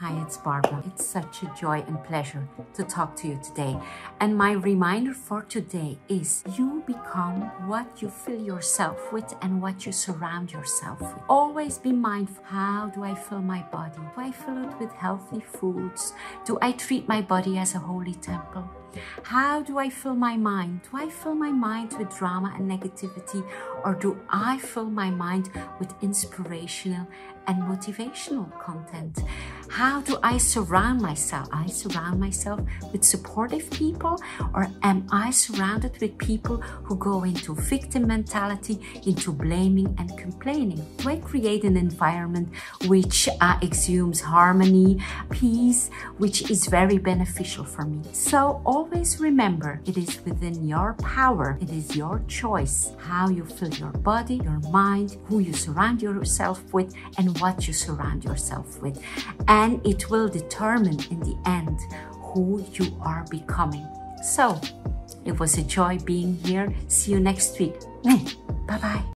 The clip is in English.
Hi, it's Barbara. It's such a joy and pleasure to talk to you today. And my reminder for today is you become what you fill yourself with and what you surround yourself with. Always be mindful how do I fill my body? Do I fill it with healthy foods? Do I treat my body as a holy temple? How do I fill my mind? Do I fill my mind with drama and negativity, or do I fill my mind with inspirational and motivational content? How do I surround myself? I surround myself with supportive people, or am I surrounded with people who go into victim mentality, into blaming and complaining? Do I create an environment which uh, exudes harmony, peace, which is very beneficial for me? So, always remember it is within your power, it is your choice how you fill your body, your mind, who you surround yourself with, and what you surround yourself with. And it will determine in the end who you are becoming. So, it was a joy being here. See you next week. Bye bye.